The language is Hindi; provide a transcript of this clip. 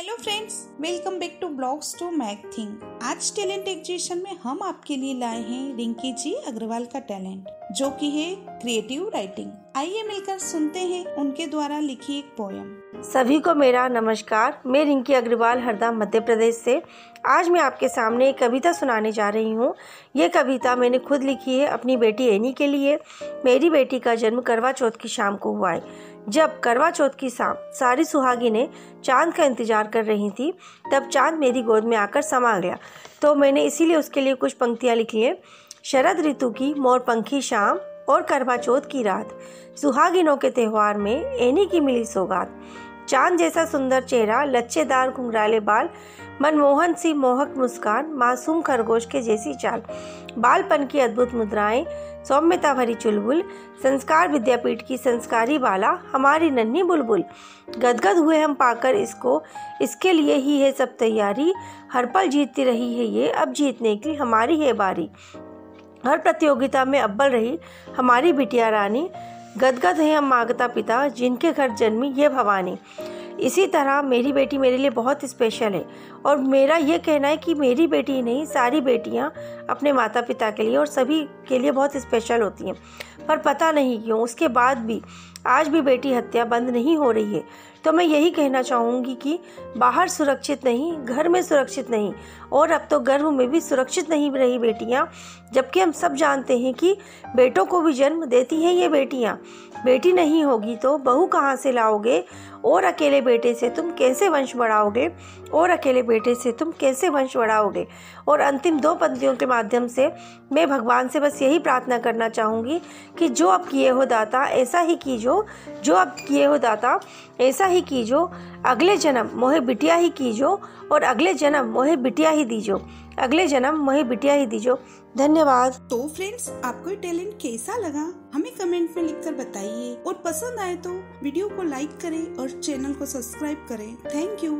Hello friends welcome back to blogs to Mac thing आज टैलेंट एग्जीबिशन में हम आपके लिए लाए हैं रिंकी जी अग्रवाल का टैलेंट जो कि है क्रिएटिव राइटिंग। आइए मिलकर सुनते हैं उनके द्वारा लिखी एक पोयम सभी को मेरा नमस्कार। मैं रिंकी अग्रवाल, हरदा, मध्य प्रदेश से। आज मैं आपके सामने एक कविता सुनाने जा रही हूँ। ये कविता मैंने खुद लिखी है अपनी बेटी एनी के लिए। मेरी बेटी का जन्म करवा चौथ की शाम को हुआ है। जब करवा चौथ की शाम सारी सुहागी ने चाँद का इंतज़ार कर रही थी, तब चाँद मेरी गोद में आकर समा गया। तो मैंने इसीलिए उसके लिए कुछ पंक्तियाँ लिखी हैं। शरद ऋतु की मोर पंखी शाम और करवा चौथ की रात। सुहागिनों के त्यौहार में एनी की मिली सौगात। चाँद जैसा सुंदर चेहरा लच्चेदार घुंघराले बाल, मनमोहन सी मोहक मुस्कान, मासूम खरगोश के जैसी चाल। बालपन की अद्भुत मुद्राएँ, सौम्यता भरी चुलबुल, संस्कार विद्यापीठ की संस्कारी बाला, हमारी नन्ही बुलबुल। गदगद हुए हम पाकर इसको, इसके लिए ही है सब तैयारी। हर पल जीतती रही है ये, अब जीतने की हमारी है बारी। हर प्रतियोगिता में अब्बल रही हमारी बिटिया रानी। गदगद हैं हम मागता पिता, जिनके घर जन्मी ये भवानी। इसी तरह मेरी बेटी मेरे लिए बहुत स्पेशल है और मेरा ये कहना है कि मेरी बेटी नहीं, सारी बेटियाँ अपने माता पिता के लिए और सभी के लिए बहुत स्पेशल होती हैं। पर पता नहीं क्यों, उसके बाद भी आज भी बेटी हत्या बंद नहीं हो रही है। तो मैं यही कहना चाहूँगी कि बाहर सुरक्षित नहीं, घर में सुरक्षित नहीं, और अब तो गर्भ में भी सुरक्षित नहीं रही बेटियाँ, जबकि हम सब जानते हैं कि बेटों को भी जन्म देती हैं ये बेटियाँ। बेटी नहीं होगी तो बहू कहाँ से लाओगे? और अकेले बेटे से तुम कैसे वंश बढ़ाओगे? और अकेले बेटे से तुम कैसे वंश बढ़ाओगे? और अंतिम दो पंक्तियों के माध्यम से मैं भगवान से बस यही प्रार्थना करना चाहूँगी कि जो अब किए हो दाता, ऐसा ही कीजो जो अब किए हो दाता, ऐसा ही कीजो अगले जन्म मोहे बिटिया ही कीजो और अगले जन्म मोहे बिटिया ही दीजो अगले जन्म मोहे बिटिया ही दीजो धन्यवाद। तो फ्रेंड्स आपको टैलेंट कैसा लगा? हमें कमेंट में लिखकर बताइए। और पसंद आए तो वीडियो को लाइक करें और चैनल को सब्सक्राइब करें। Thank you